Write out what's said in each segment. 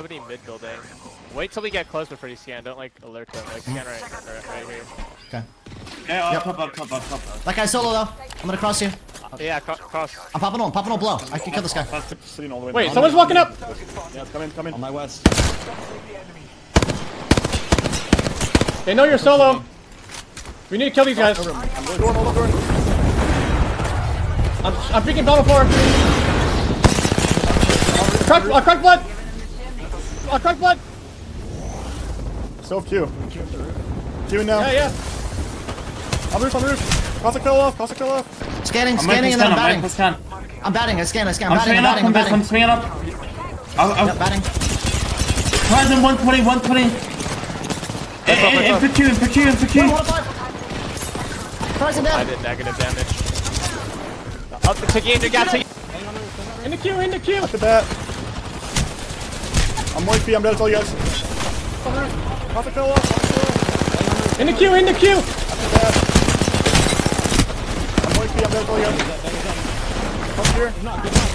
Somebody mid building. Wait till we get close before you scan. Don't like alert them. Like scan right, right, right here. Okay. Yeah, Yep. up, up, up, up, up, up. That guy's solo though. I'm gonna cross you. Yeah, cro cross. I'm popping on, popping on blow. I can kill this guy. That's sitting all the way Wait, down. someone's walking up. Yeah, come in, come in. On my west. They know you're solo. We need to kill these guys. I'm going door, hold on, door. I'm, I'm freaking battle for. Crack, uh, crack blood. Uh, crack blood. Still have Q. Q in now. Yeah, yeah. On roof, on roof. Cross a kill off, cross a kill off. Scanning, I'm scanning, and then I'm I'm batting. I'm batting. I scan. I scan. I'm I'm batting. swinging I'm up, batting. I'm I'm I'm batting. swinging up. I'll, I'll, Yep, batting. Horizon 120, 120. Eh, eh, eh, for Q, in for Q, in for Q. One, one, five. Horizon I did negative damage. Up to Tiki, into gas, Tiki. In the queue, in the queue. Look at that. I'm 1 I'm dead, it's all you guys. On roof. Cross a kill off, cross a kill off. In the queue, in the queue. I'm 1 I'm dead, it's all you guys. Come here.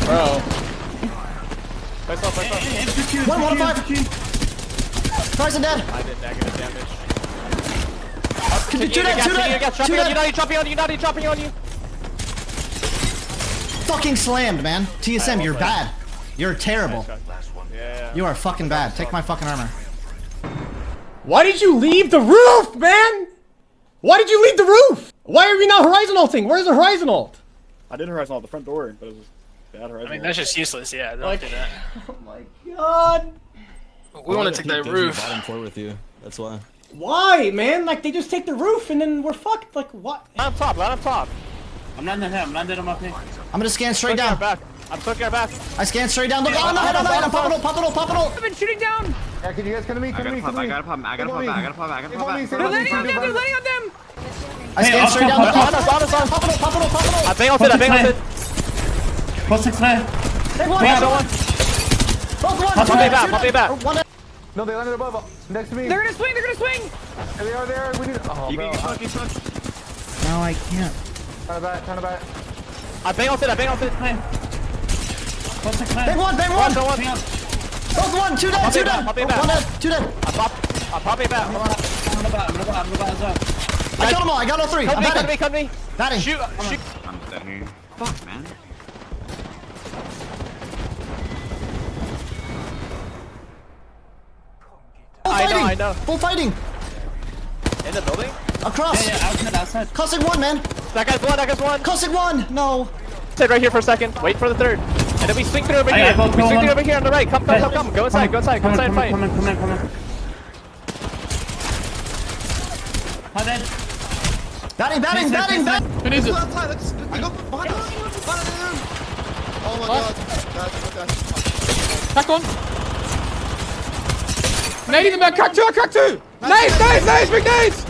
Bro. Face off, face off. For Q, One, for one, Q, five. for Q. Horizon dead. I did negative damage. Two Tiki, dead, into gas, two Tiki, into dead, gas. two Dropping on you, dead. Naughty, dropping on you, Naughty, dropping on you. Fucking slammed, man. TSM, you're bad. You're terrible. Yeah. You are fucking bad. Take my fucking armor. Why did you leave the roof, man? Why did you leave the roof? Why are we not horizon ulting? Where's the horizon ult? I did horizon off the front door, but it was bad horizon. I mean, that's just useless. Yeah, don't Like- do that. Oh my god. We want to take that roof. Bottom floor with you. That's why. Why, man? Like they just take the roof and then we're fucked. Like what? Land on top, land on top. I'm landing here, I'm landing on my ping. I'm gonna scan straight Took our down. back. I'm took our back. I scan straight down. Look, oh no, no, no, I'm popping ult, popping ult, popping ult. I've been shooting down. Yeah, can you guys come to me? Come to me, come to me. I gotta pop, I gotta pop, I gotta pop, I gotta Come on, me, pop. save us, Landing on save them, us. landing on them. I scan straight down. up Look, on us, on us, on us. Popping ult, popping ult, popping I ult. bang ulted, I bang ulted. What's the clear? Take one. Wait, Both one. Pop two it back, pop dead. it back. One. No, they landed above, next to me. They're gonna swing, they're gonna swing. There they are, there. We need. Oh, You bro. can fuck, you fuck. No, I can't. Kind of back, kind of. I bang ulted, I bang ulted. What's the clear? Bang one, bang one. One, one, one. Swing up. Both one, two dead, two it back, dead. pop it back. One dead, two dead. I pop, I pop it back. I'm gonna go, I'm gonna go, I'm gonna go as well. I killed them all. I got all three. Cut I'm me, cut me, batting. cut me. Batting. Shoot, shoot. I'm dead here. Fuck, man. Full I know, fighting. I know. Full fighting. In the building? Across. Yeah, yeah, outside, outside. Cossack one, man. That guy's one, that guy's one. Cossack one. No. Sit right here for a second. Wait for the third. And then we swing through over I here. We swing one. through over here on the right. Come, come, come, come. Go inside, go inside, go Come inside in, and fight. come in, come in, come in, come in. Hi, dead. Batting, batting, Yes, yes, batting, yes, batting. Who is it? Oh my god. Guys, guys. Crack one. Nade him, man. Crack two, crack two. Nades, nades, nades, big nades.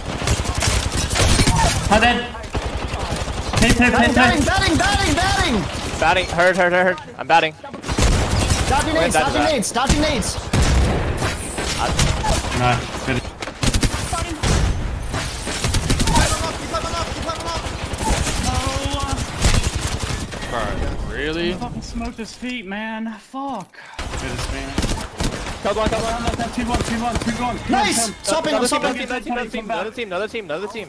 Hi, dead. Play, play, play, Batting, batting, batting, batting, batting. Batting. Hurt, hurt, hurt, hurt. I'm batting. Dodging nades, dodging back. nades, dodging nades. No, good. Really? Fucking smoked his feet, man. Fuck. Goodness, man. Killed one, killed one. Two, one, two, one, two, one. Nice. Stopping, I'm stopping. another team, another team, another team, another team, another team.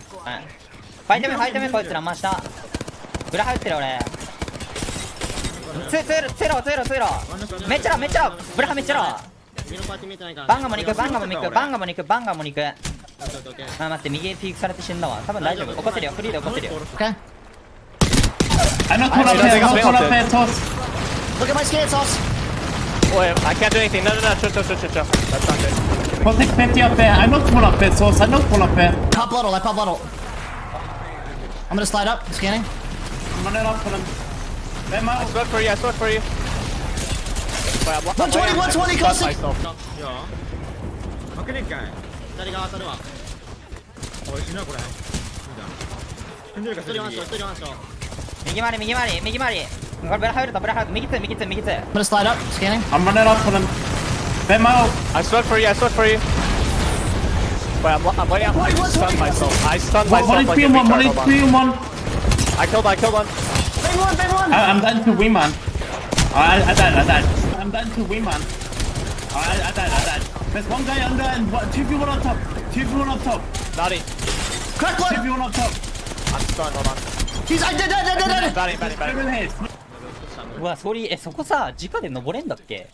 ファイトメファイトメこいつら真下裏入ってる俺ツーツーロツロツロめっちゃめっちゃブラハめっちゃバンガも肉バンガも肉バンガも肉あ待って右へピークされて死んだわ。多分大丈夫。起こせるよ。フリーで起こせるよ。あのトラペトラペトスケマトおい I can't do anything ちょちょちょちょちょ That's not good プロテクペティ I'm gonna slide up, scanning. I'm running up for them. Them I out. smoke for you, I smoke for you. Wait, I'm, 120, 120, Stun Cossack. myself. 負けねえかい左側当たるわおい死ぬわこれ死んでるか一人ワンショ一人ワンショ右回り右回り右回りこれブラハウルとブラハウル右つ右つ右つ I'm gonna slide up, scanning. I'm running up for them. Them out. I smoke for you, I smoke for you. Wait, I'm, I'm waiting. I stunned myself. I stunned What, myself what is like and one? What retard. is Hold on. three and one? I killed, I killed one. Bang one, bang one. I, I'm down to win, man. I, I died, I died. I'm down to win, man. I, I died, I died. There's one guy under and one, two people on top. Two people on top. Naughty. Crack Two one! people on top. I'm stunned, hold on. He's I dead, dead, dead, dead! Batting, batting, batting. うわソリえそこさ直で登れんだっけ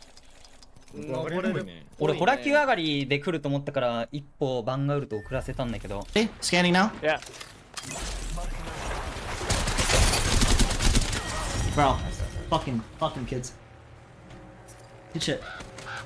俺、ホラキュー上がりで来ると思ったから、一歩バンガウルト送らせたんだけど。え、スキャニングなブロー、ファッキン、ファッキン、キッズ。ピッチッ。